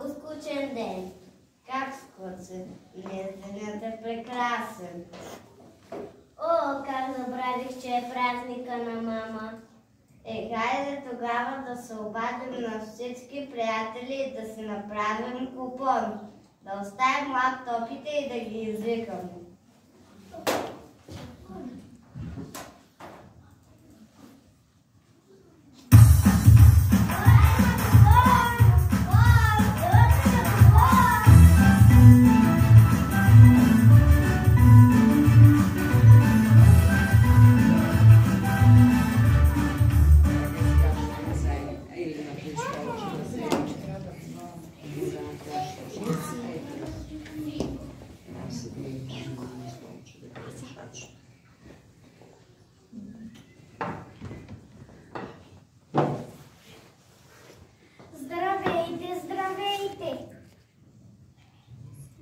много скучен ден. Как скучен? Днес денят е прекрасен. О, как забравих, че е празника на мама. Е, хайде тогава да се обадим на всички приятели и да си направим купон. Да оставим лаптопите и да ги извикаме.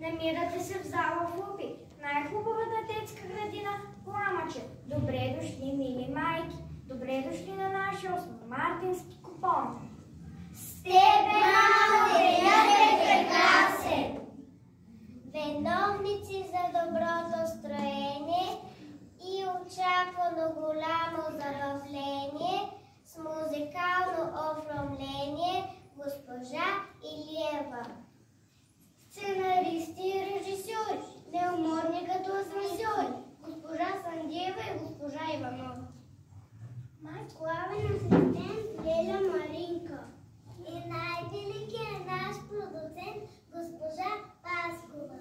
Намирате се в зала Фупи, най-хубавата детска градина Пламъче. Добре дошли, мили майки! Добре дошли на нашия 8 мартински купон. С тебе, мамо, денят е прекрасен! Виновници за доброто строение и очаквано голямо забавление с музикално оформление госпожа Илиева. Сценаристи и режисьори, неуморни като асансьори, госпожа Сандиева и госпожа Иванова. Главен асистент Леля Маринка. И най-великият наш продуцент госпожа Паскова.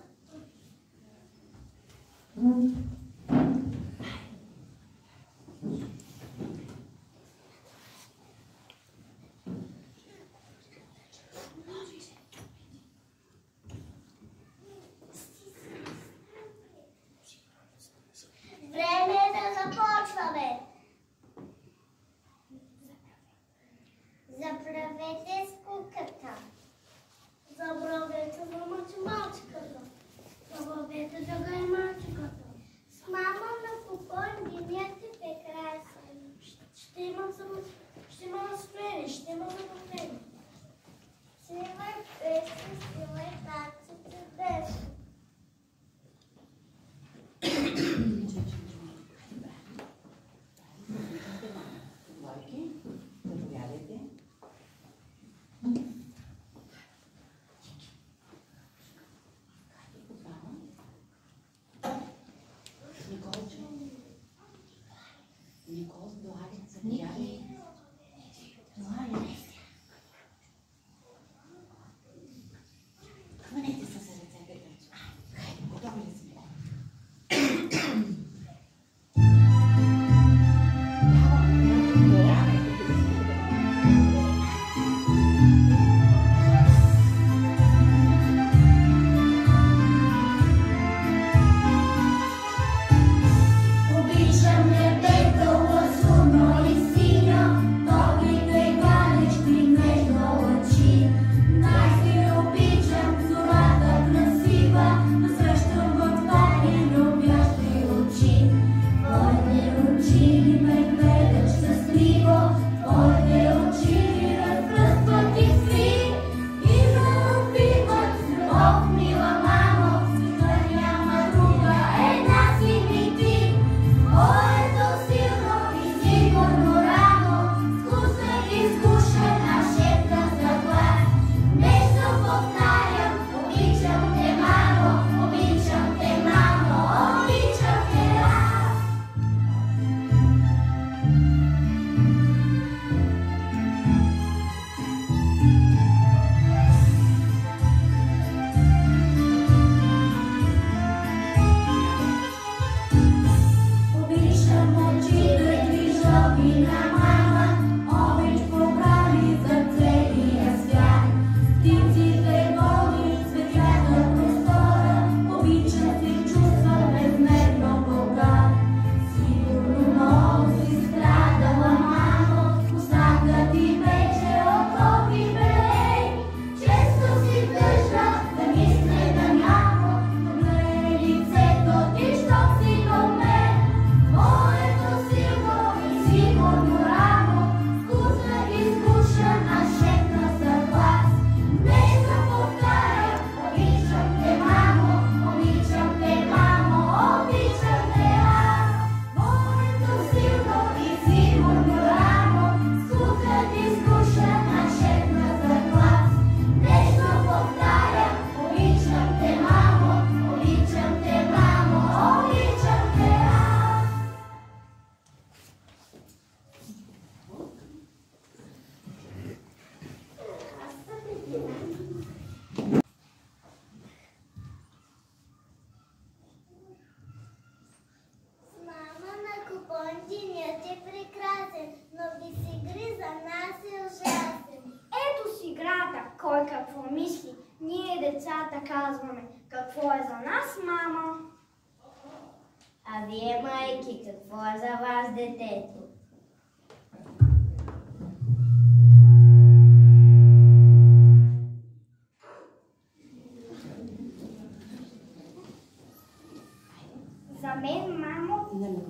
Мамо,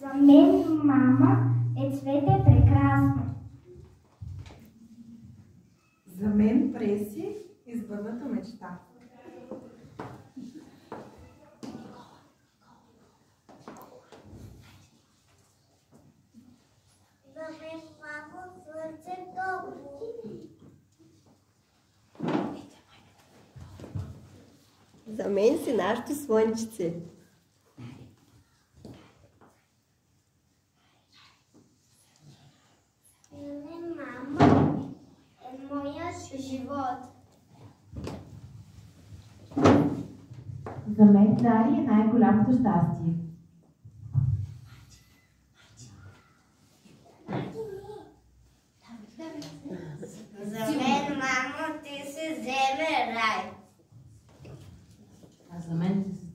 за мен, мама, е цвете прекрасно. За мен Преси избърната мечта. За мен мамо слънце топло. За мен си нашето слънчице. За мен мамо е моят живот. За мен Дари е най-голямото щастие. За мен, мамо, ти си вземе рай. А за мен ти си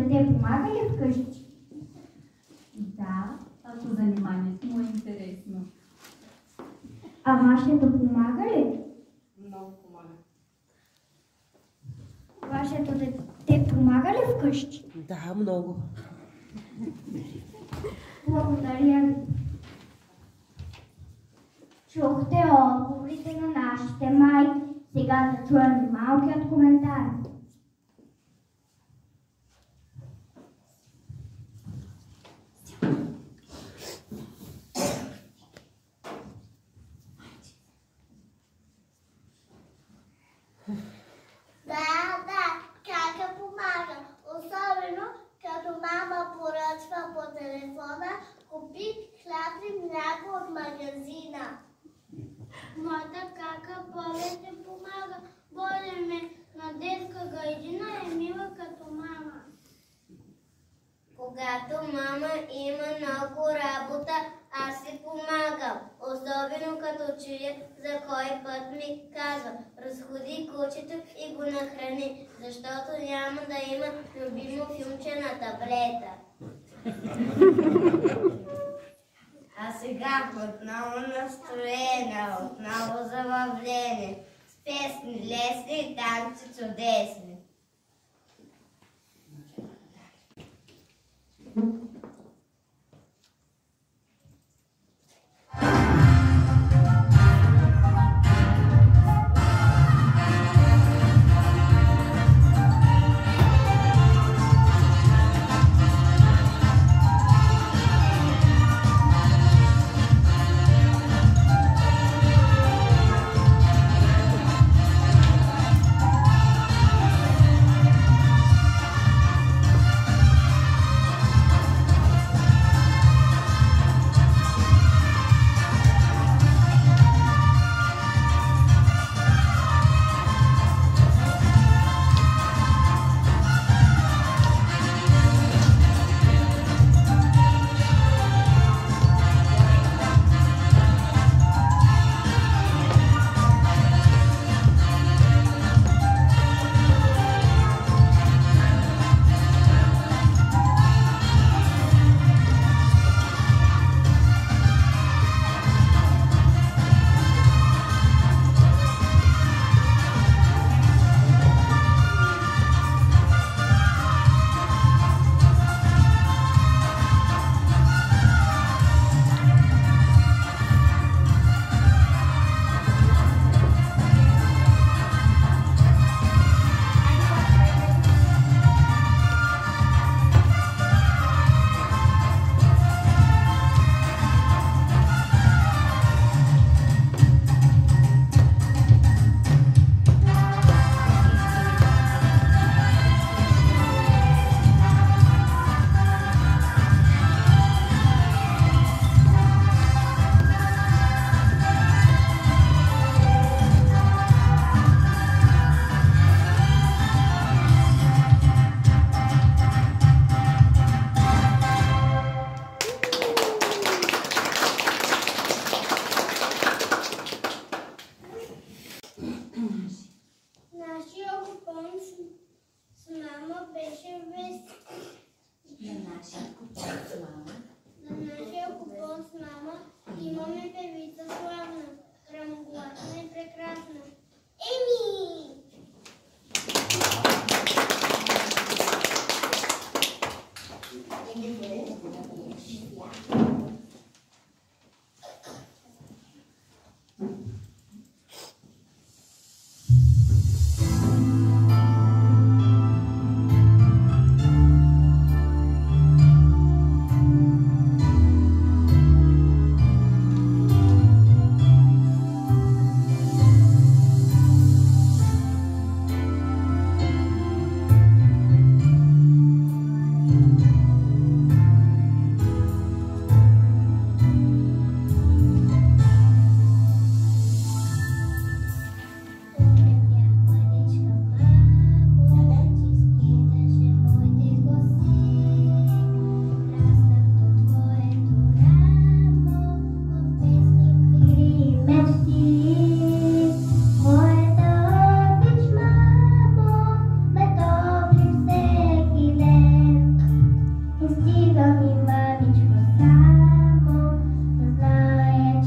дете помага ли вкъщи? Да, ако заниманието му е интересно. А вашето помага ли? Много помага. Вашето дете помага ли вкъщи? Да, много. Благодаря ви. Чухте отговорите на нашите майки. Сега да чуем малкият коментар. Да, да, кака помага. Особено като мама поръчва по телефона, купи хляб и мляко от магазина. Моята кака Боля ти помага. Боля ме на детска градина е мила като мама. Когато мама има много работа, аз си помагам. Особено като чуя за кой път ми казва, разходи кучето и го нахрани, защото няма да има любимо филмче на таблета. А сега отново настроение, отново забавление, с песни лесни и танци чудесни.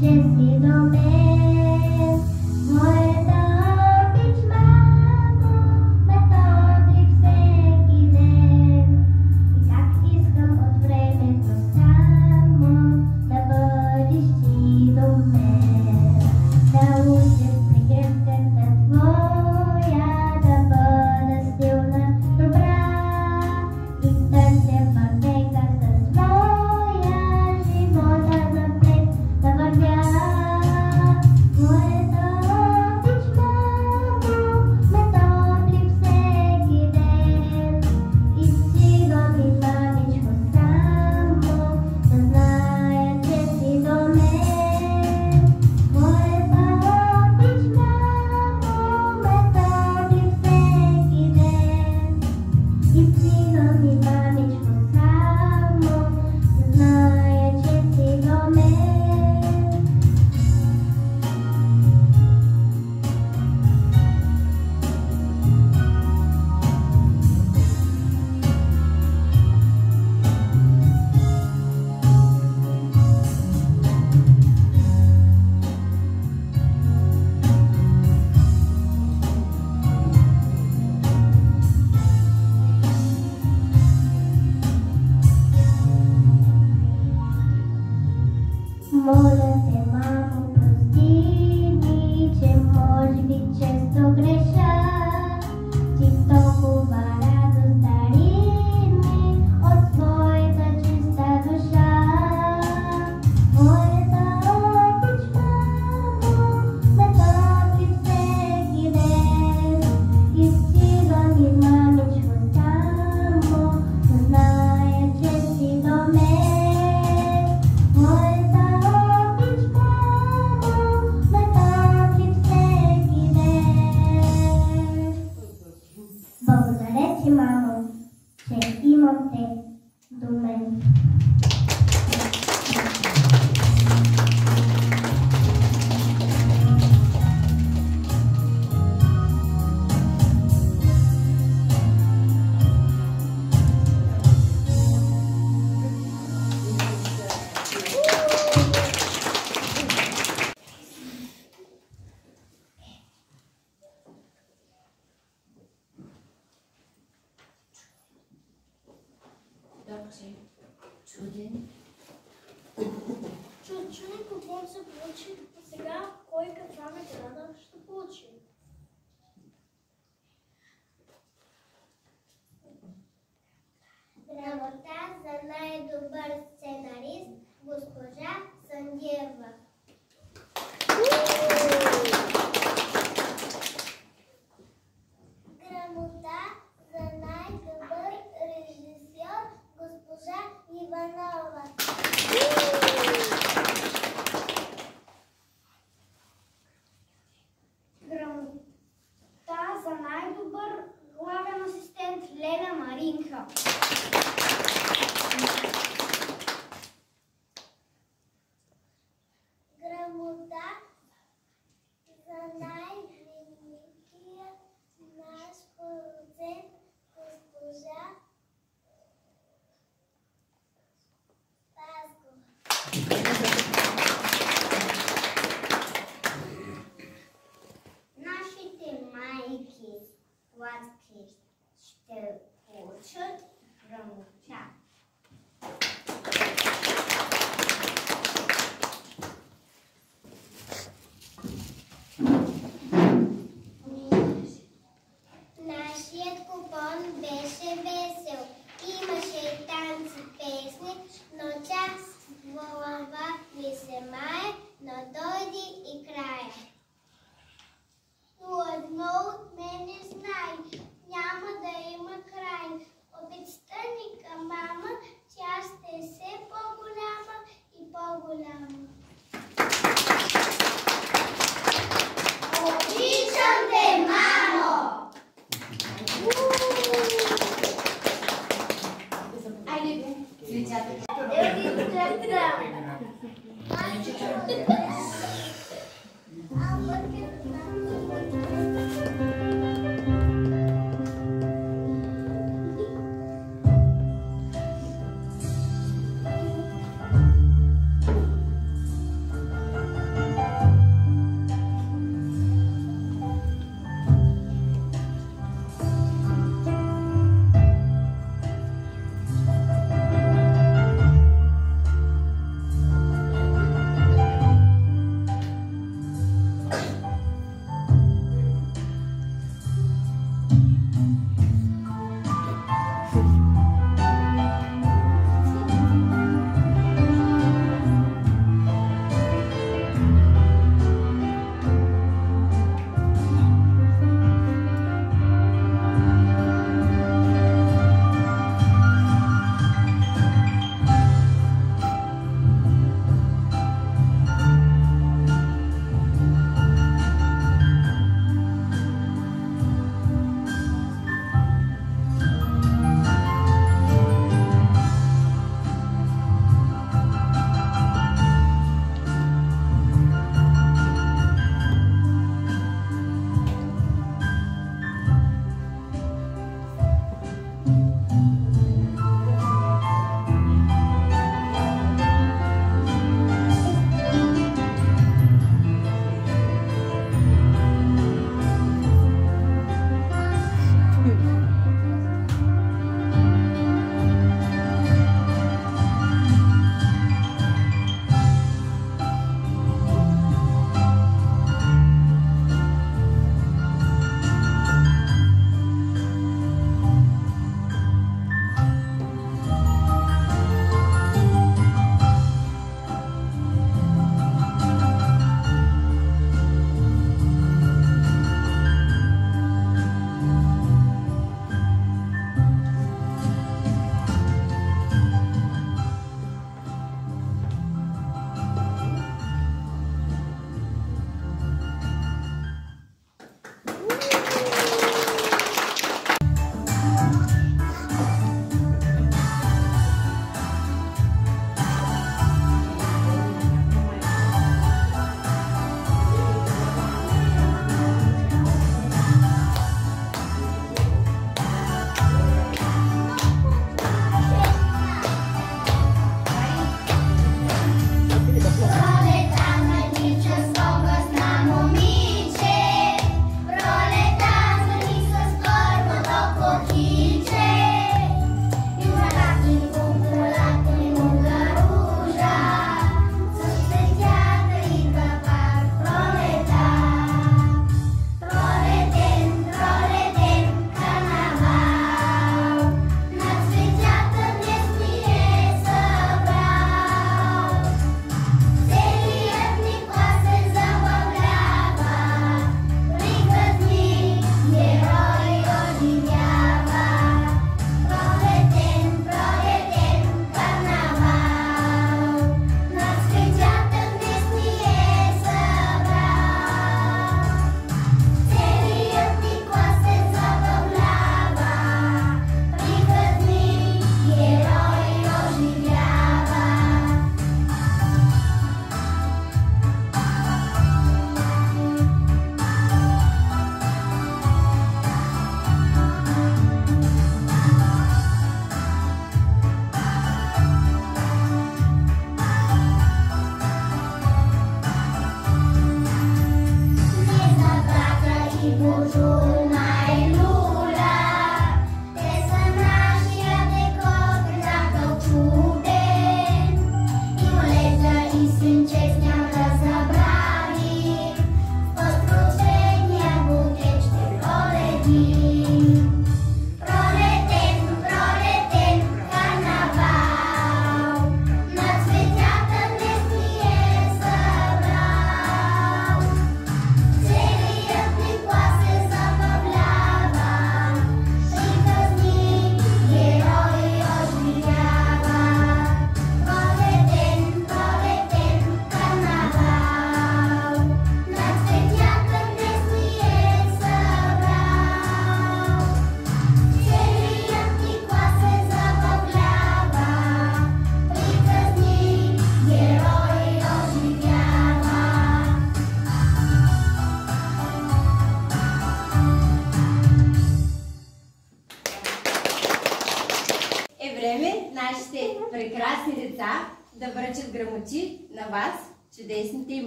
学习的。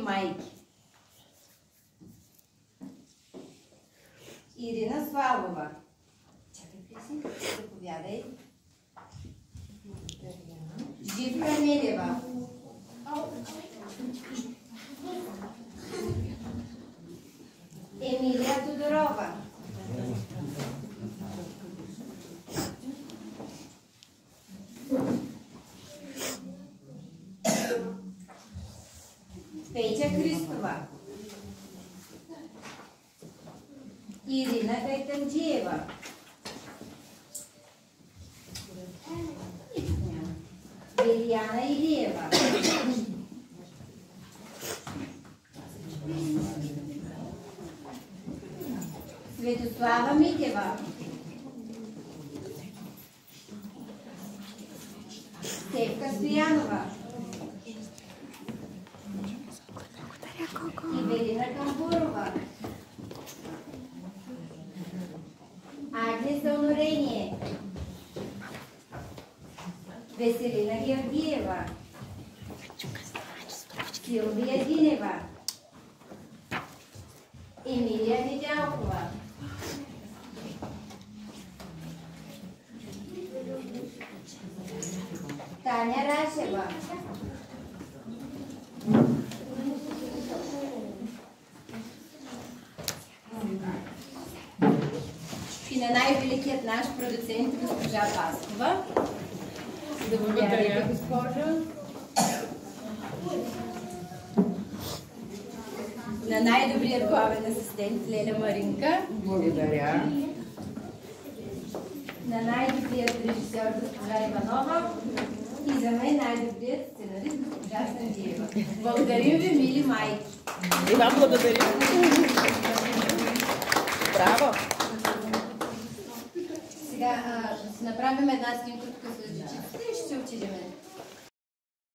Майки. Ирина Славова. Чакай, Преси, заповядай. Живка Георгиева. Силвия Динева. Емилия Недялкова. Таня Рашева. И на най-великият наш продуцент госпожа Паскова. Заповядайте, госпожо. На най-добрият главен асистент Леля Маринка. Благодаря. На най-добрият режисьор госпожа Иванова. И за мен най-добрият сценарист госпожа Сандиева. Благодарим ви, мили майки. И вам благодаря. Браво! Сега ще направим една снимка 谢谢们。